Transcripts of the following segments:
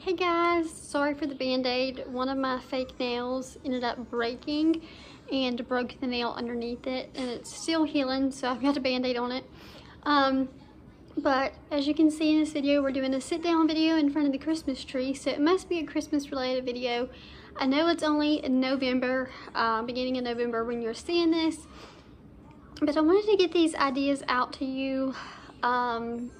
Hey guys, sorry for the band-aid. One of my fake nails ended up breaking and broke the nail underneath it and it's still healing so I've got a band-aid on it. Um, but as you can see in this video, we're doing a sit down video in front of the Christmas tree so it must be a Christmas related video. I know it's only in November, uh, beginning of November when you're seeing this, but I wanted to get these ideas out to you um,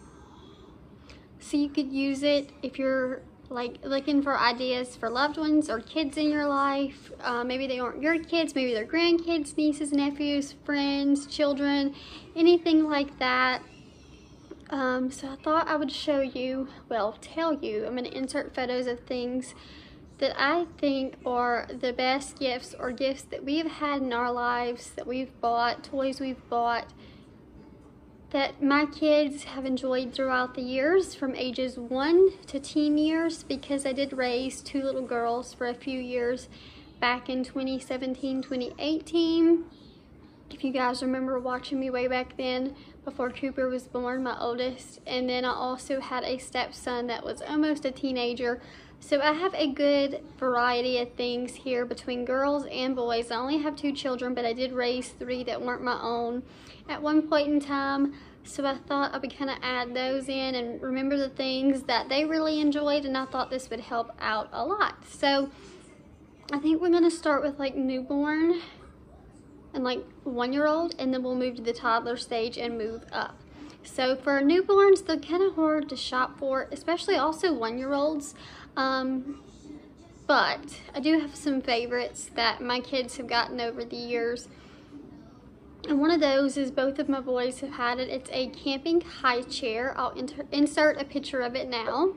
so you could use it if you're like looking for ideas for loved ones or kids in your life. Uh, maybe they aren't your kids, maybe they're grandkids, nieces, nephews, friends, children, anything like that. Um, so I thought I would show you, well, tell you, I'm going to insert photos of things that I think are the best gifts or gifts that we've had in our lives, that we've bought, toys we've bought, that my kids have enjoyed throughout the years from ages 1 to teen years because I did raise two little girls for a few years back in 2017, 2018. If you guys remember watching me way back then before Cooper was born, my oldest. And then I also had a stepson that was almost a teenager. So I have a good variety of things here between girls and boys. I only have two children, but I did raise three that weren't my own at one point in time. So I thought I would kind of add those in and remember the things that they really enjoyed and I thought this would help out a lot. So I think we're gonna start with like newborn and like one year old and then we'll move to the toddler stage and move up. So for newborns, they're kind of hard to shop for, especially also one year olds. Um, but I do have some favorites that my kids have gotten over the years. And one of those is both of my boys have had it. It's a camping high chair. I'll insert a picture of it now.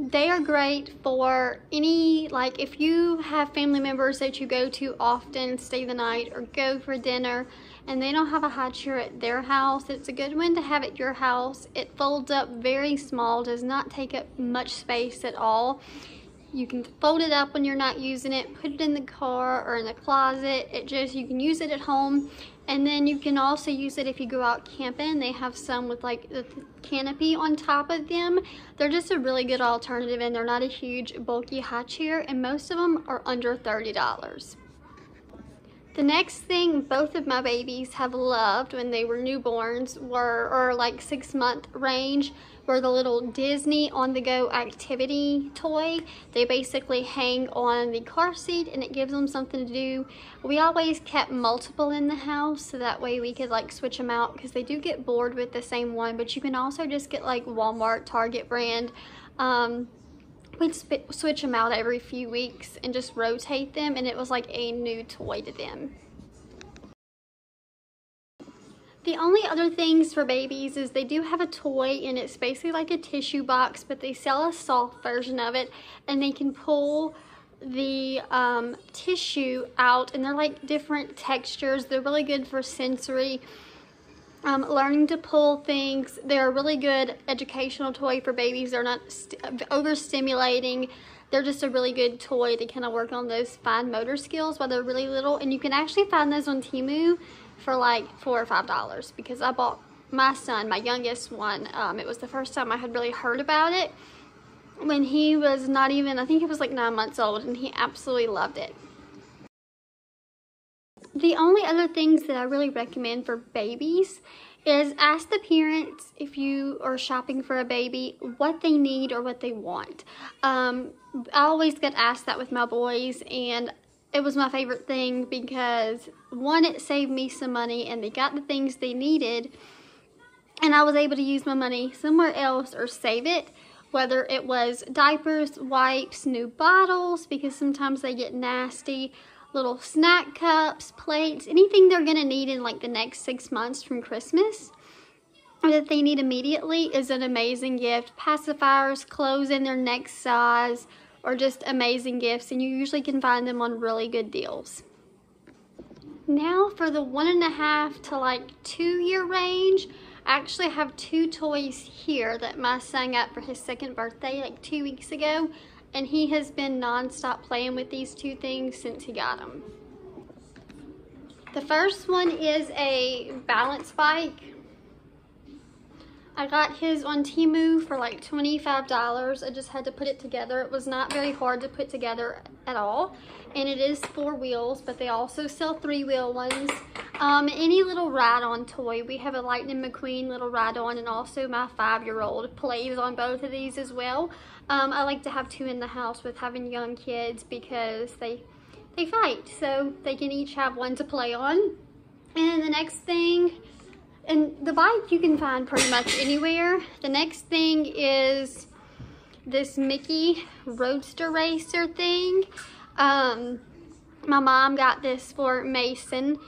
They are great for any, like if you have family members that you go to often, stay the night or go for dinner and they don't have a high chair at their house, it's a good one to have at your house. It folds up very small, does not take up much space at all you can fold it up when you're not using it, put it in the car or in the closet. It just, you can use it at home. And then you can also use it if you go out camping. They have some with like the canopy on top of them. They're just a really good alternative and they're not a huge bulky high chair and most of them are under $30. The next thing both of my babies have loved when they were newborns were, or like six month range, were the little Disney on-the-go activity toy. They basically hang on the car seat and it gives them something to do. We always kept multiple in the house so that way we could like switch them out because they do get bored with the same one, but you can also just get like Walmart, Target brand. Um, we'd switch them out every few weeks and just rotate them and it was like a new toy to them. The only other things for babies is they do have a toy and it's basically like a tissue box but they sell a soft version of it and they can pull the um, tissue out and they're like different textures. They're really good for sensory um, learning to pull things. They're a really good educational toy for babies. They're not overstimulating. They're just a really good toy to kind of work on those fine motor skills while they're really little. And you can actually find those on Temu for like four or five dollars because I bought my son, my youngest one. Um, it was the first time I had really heard about it when he was not even, I think he was like nine months old and he absolutely loved it. The only other things that I really recommend for babies is ask the parents if you are shopping for a baby what they need or what they want. Um, I always get asked that with my boys and it was my favorite thing because one, it saved me some money and they got the things they needed and I was able to use my money somewhere else or save it whether it was diapers, wipes, new bottles because sometimes they get nasty little snack cups, plates, anything they're going to need in like the next six months from Christmas that they need immediately is an amazing gift. Pacifiers, clothes in their next size, or just amazing gifts and you usually can find them on really good deals. Now for the one and a half to like two year range, I actually have two toys here that my son got for his second birthday like two weeks ago and he has been non-stop playing with these two things since he got them. The first one is a balance bike. I got his on Temu for like $25. I just had to put it together. It was not very hard to put together at all. And it is four wheels, but they also sell three wheel ones. Um, any little ride-on toy. We have a Lightning McQueen little ride-on and also my five-year-old plays on both of these as well. Um, I like to have two in the house with having young kids because they, they fight. So they can each have one to play on. And the next thing and the bike you can find pretty much anywhere. The next thing is this Mickey Roadster Racer thing. Um, my mom got this for Mason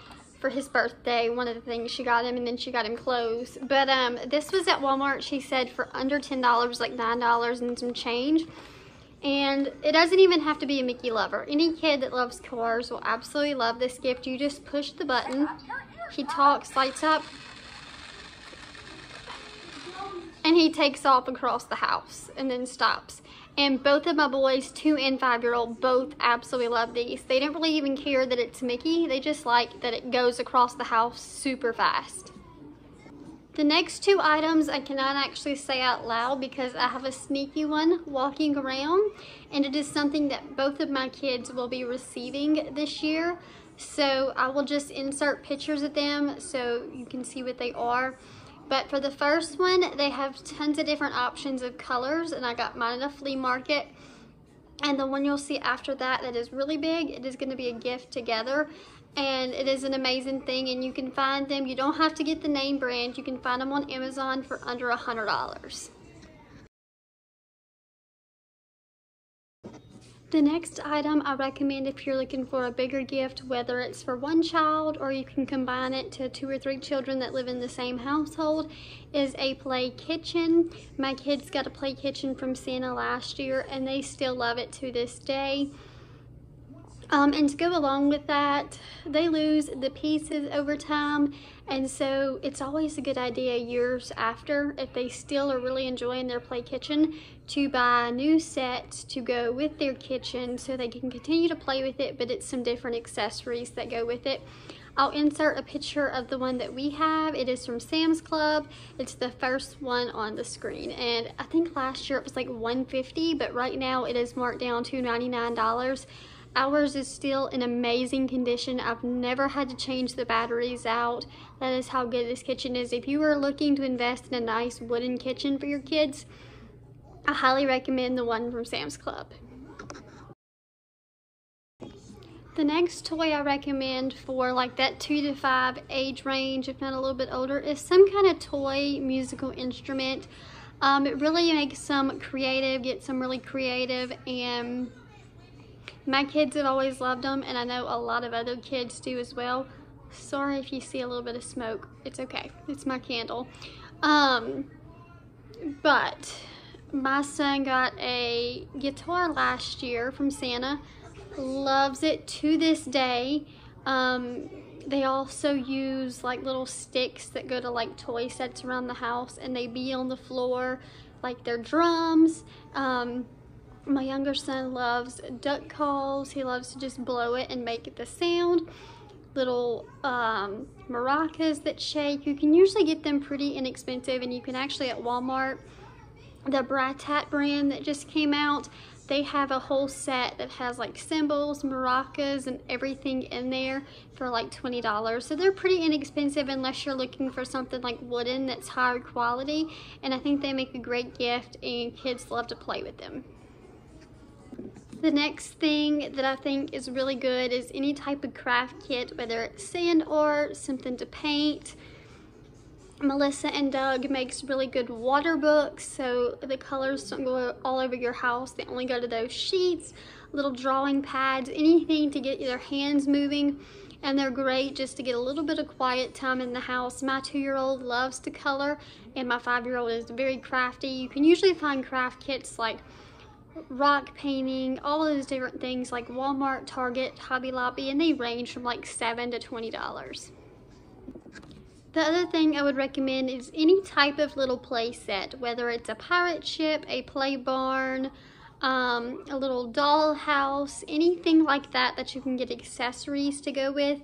for his birthday. One of the things she got him, and then she got him clothes. But um, this was at Walmart, she said, for under $10, like $9 and some change. And it doesn't even have to be a Mickey lover. Any kid that loves cars will absolutely love this gift. You just push the button. He talks, lights up, and he takes off across the house and then stops. And both of my boys, two and five year old, both absolutely love these. They don't really even care that it's Mickey. They just like that it goes across the house super fast. The next two items I cannot actually say out loud because I have a sneaky one walking around and it is something that both of my kids will be receiving this year. So I will just insert pictures of them so you can see what they are. But for the first one, they have tons of different options of colors, and I got mine at a flea market. And the one you'll see after that that is really big, it is going to be a gift together. And it is an amazing thing, and you can find them. You don't have to get the name brand. You can find them on Amazon for under a $100. The next item I recommend if you're looking for a bigger gift, whether it's for one child or you can combine it to two or three children that live in the same household, is a play kitchen. My kids got a play kitchen from Santa last year and they still love it to this day. Um, and to go along with that, they lose the pieces over time. And so it's always a good idea years after, if they still are really enjoying their play kitchen, to buy new sets to go with their kitchen so they can continue to play with it, but it's some different accessories that go with it. I'll insert a picture of the one that we have. It is from Sam's Club. It's the first one on the screen. And I think last year it was like 150, but right now it is marked down to $99. Ours is still in amazing condition. I've never had to change the batteries out. That is how good this kitchen is. If you are looking to invest in a nice wooden kitchen for your kids, I highly recommend the one from Sam's Club. The next toy I recommend for like that two to five age range, if not a little bit older, is some kind of toy musical instrument. Um, it really makes them creative, get some really creative and my kids have always loved them, and I know a lot of other kids do as well. Sorry if you see a little bit of smoke. It's okay. It's my candle. Um, but my son got a guitar last year from Santa. Loves it to this day. Um, they also use like little sticks that go to like toy sets around the house and they be on the floor like their drums. Um, my younger son loves duck calls. He loves to just blow it and make it the sound. Little um, maracas that shake. You can usually get them pretty inexpensive and you can actually at Walmart, the Bratat brand that just came out, they have a whole set that has like cymbals, maracas, and everything in there for like $20. So they're pretty inexpensive unless you're looking for something like wooden that's higher quality. And I think they make a great gift and kids love to play with them. The next thing that I think is really good is any type of craft kit, whether it's sand art, something to paint. Melissa and Doug makes really good water books, so the colors don't go all over your house. They only go to those sheets, little drawing pads, anything to get your hands moving. And they're great just to get a little bit of quiet time in the house. My two-year-old loves to color, and my five-year-old is very crafty. You can usually find craft kits like rock painting, all those different things like Walmart, Target, Hobby Lobby, and they range from like 7 to $20. The other thing I would recommend is any type of little play set, whether it's a pirate ship, a play barn, um, a little doll house, anything like that that you can get accessories to go with.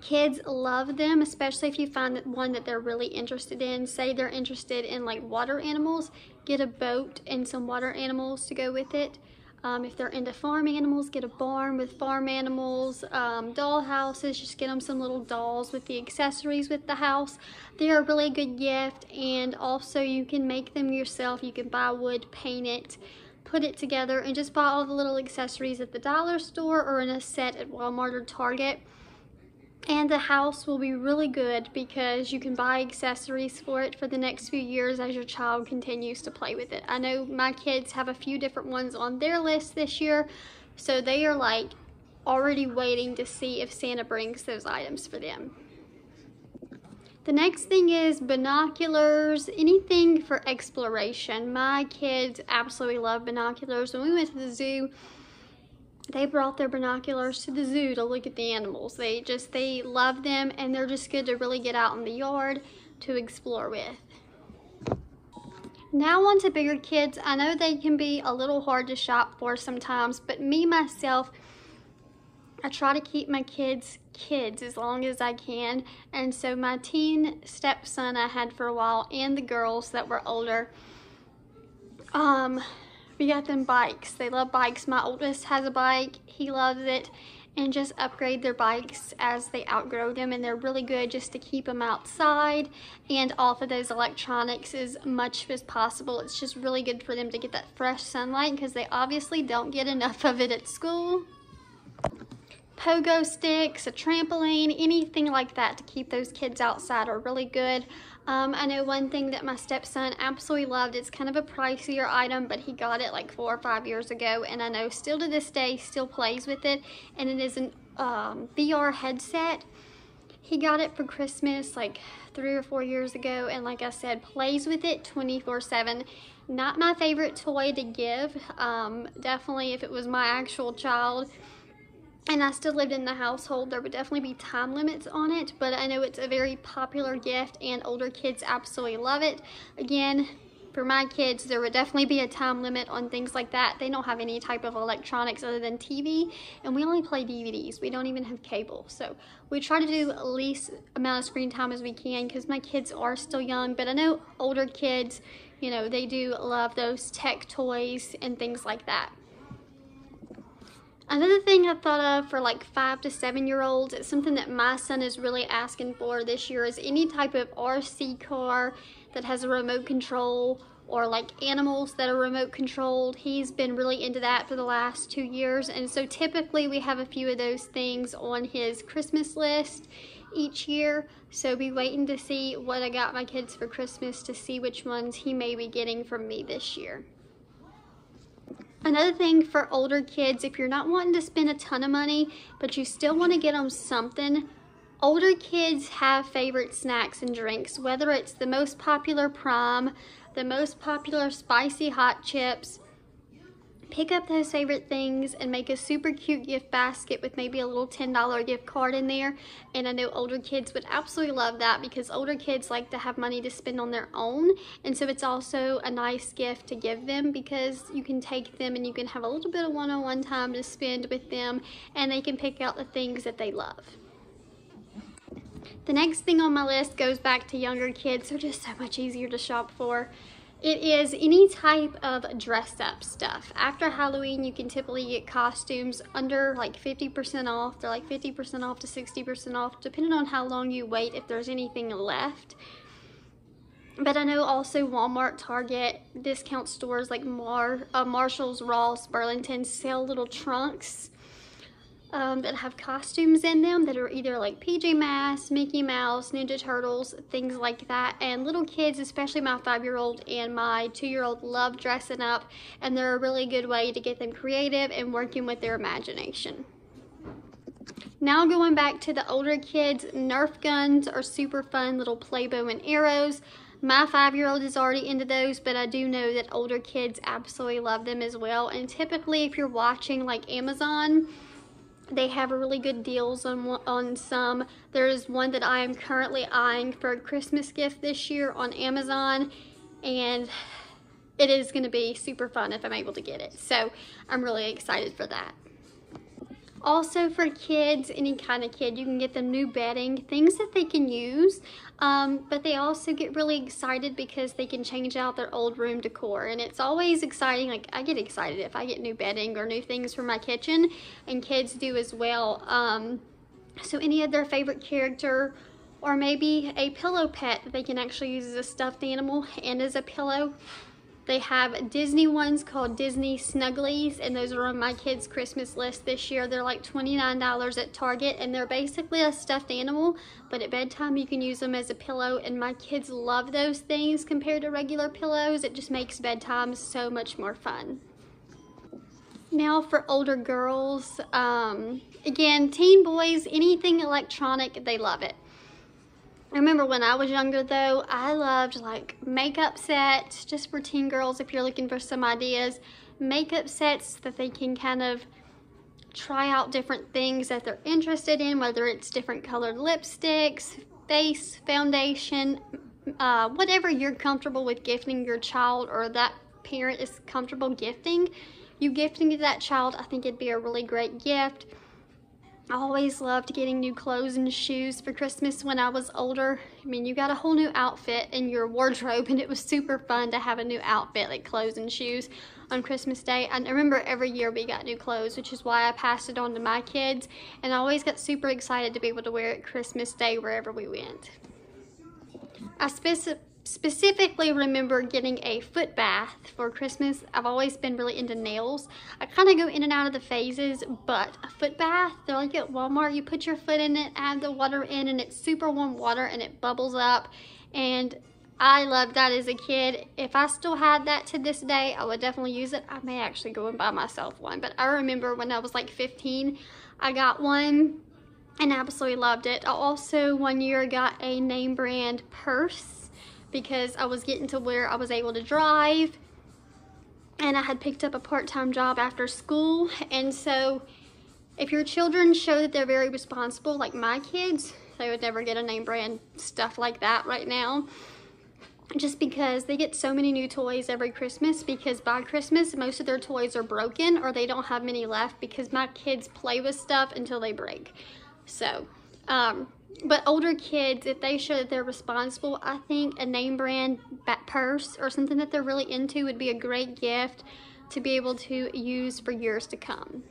Kids love them, especially if you find one that they're really interested in. Say they're interested in like water animals, get a boat and some water animals to go with it. Um, if they're into farm animals, get a barn with farm animals, um, doll houses, just get them some little dolls with the accessories with the house. They're a really good gift and also you can make them yourself. You can buy wood, paint it, put it together and just buy all the little accessories at the dollar store or in a set at Walmart or Target and the house will be really good because you can buy accessories for it for the next few years as your child continues to play with it. I know my kids have a few different ones on their list this year, so they are like already waiting to see if Santa brings those items for them. The next thing is binoculars, anything for exploration. My kids absolutely love binoculars. When we went to the zoo, they brought their binoculars to the zoo to look at the animals. They just, they love them and they're just good to really get out in the yard to explore with. Now on to bigger kids. I know they can be a little hard to shop for sometimes, but me, myself, I try to keep my kids kids as long as I can. And so my teen stepson I had for a while and the girls that were older, um, we got them bikes. They love bikes. My oldest has a bike. He loves it. And just upgrade their bikes as they outgrow them. And they're really good just to keep them outside and off of those electronics as much as possible. It's just really good for them to get that fresh sunlight because they obviously don't get enough of it at school pogo sticks, a trampoline, anything like that to keep those kids outside are really good. Um, I know one thing that my stepson absolutely loved, it's kind of a pricier item, but he got it like four or five years ago, and I know still to this day, still plays with it, and it is an um, VR headset. He got it for Christmas like three or four years ago, and like I said, plays with it 24-7. Not my favorite toy to give. Um, definitely if it was my actual child, and I still lived in the household, there would definitely be time limits on it, but I know it's a very popular gift and older kids absolutely love it. Again, for my kids, there would definitely be a time limit on things like that. They don't have any type of electronics other than TV, and we only play DVDs. We don't even have cable. So we try to do least amount of screen time as we can because my kids are still young, but I know older kids, you know, they do love those tech toys and things like that. Another thing I thought of for like five to seven year olds, it's something that my son is really asking for this year is any type of RC car that has a remote control or like animals that are remote controlled. He's been really into that for the last two years. And so typically we have a few of those things on his Christmas list each year. So be waiting to see what I got my kids for Christmas to see which ones he may be getting from me this year. Another thing for older kids, if you're not wanting to spend a ton of money, but you still want to get them something, older kids have favorite snacks and drinks, whether it's the most popular prime, the most popular spicy hot chips, pick up those favorite things and make a super cute gift basket with maybe a little $10 gift card in there. And I know older kids would absolutely love that because older kids like to have money to spend on their own. And so it's also a nice gift to give them because you can take them and you can have a little bit of one-on-one -on -one time to spend with them and they can pick out the things that they love. The next thing on my list goes back to younger kids. They're just so much easier to shop for. It is any type of dress up stuff. After Halloween, you can typically get costumes under like 50% off. They're like 50% off to 60% off, depending on how long you wait, if there's anything left. But I know also Walmart, Target, discount stores like Mar uh, Marshall's, Ross, Burlington sell little trunks um, that have costumes in them that are either like PJ Masks, Mickey Mouse, Ninja Turtles, things like that. And little kids, especially my five-year-old and my two-year-old, love dressing up, and they're a really good way to get them creative and working with their imagination. Now going back to the older kids, Nerf guns are super fun, little play bow and arrows. My five-year-old is already into those, but I do know that older kids absolutely love them as well. And typically, if you're watching like Amazon, they have really good deals on, on some. There's one that I am currently eyeing for a Christmas gift this year on Amazon and it is going to be super fun if I'm able to get it. So I'm really excited for that. Also for kids, any kind of kid, you can get them new bedding, things that they can use, um, but they also get really excited because they can change out their old room decor. And it's always exciting, like I get excited if I get new bedding or new things for my kitchen, and kids do as well. Um, so any of their favorite character or maybe a pillow pet that they can actually use as a stuffed animal and as a pillow they have Disney ones called Disney Snugglies, and those are on my kids' Christmas list this year. They're like $29 at Target, and they're basically a stuffed animal, but at bedtime you can use them as a pillow, and my kids love those things compared to regular pillows. It just makes bedtime so much more fun. Now for older girls, um, again, teen boys, anything electronic, they love it. I remember when I was younger though, I loved like makeup sets, just for teen girls if you're looking for some ideas. Makeup sets that they can kind of try out different things that they're interested in, whether it's different colored lipsticks, face, foundation, uh, whatever you're comfortable with gifting your child or that parent is comfortable gifting. You gifting to that child, I think it'd be a really great gift. I always loved getting new clothes and shoes for Christmas when I was older. I mean, you got a whole new outfit in your wardrobe and it was super fun to have a new outfit like clothes and shoes on Christmas Day. I remember every year we got new clothes, which is why I passed it on to my kids. And I always got super excited to be able to wear it Christmas Day wherever we went. I specifically specifically remember getting a foot bath for Christmas. I've always been really into nails. I kind of go in and out of the phases, but a foot bath, they're like at Walmart. You put your foot in it, add the water in, and it's super warm water, and it bubbles up. And I loved that as a kid. If I still had that to this day, I would definitely use it. I may actually go and buy myself one, but I remember when I was like 15, I got one and absolutely loved it. I also one year got a name brand purse because I was getting to where I was able to drive and I had picked up a part-time job after school. And so if your children show that they're very responsible like my kids they would never get a name brand stuff like that right now. Just because they get so many new toys every Christmas because by Christmas most of their toys are broken or they don't have many left because my kids play with stuff until they break. So um, but older kids, if they show that they're responsible, I think a name brand purse or something that they're really into would be a great gift to be able to use for years to come.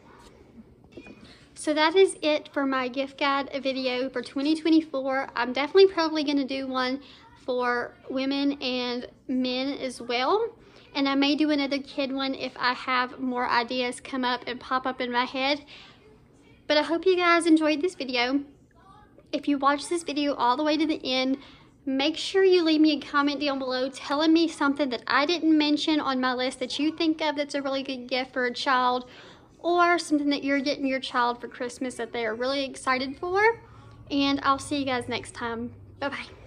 So that is it for my gift guide video for 2024. I'm definitely probably going to do one for women and men as well. And I may do another kid one if I have more ideas come up and pop up in my head. But I hope you guys enjoyed this video if you watch this video all the way to the end, make sure you leave me a comment down below telling me something that I didn't mention on my list that you think of that's a really good gift for a child or something that you're getting your child for Christmas that they are really excited for. And I'll see you guys next time. Bye-bye.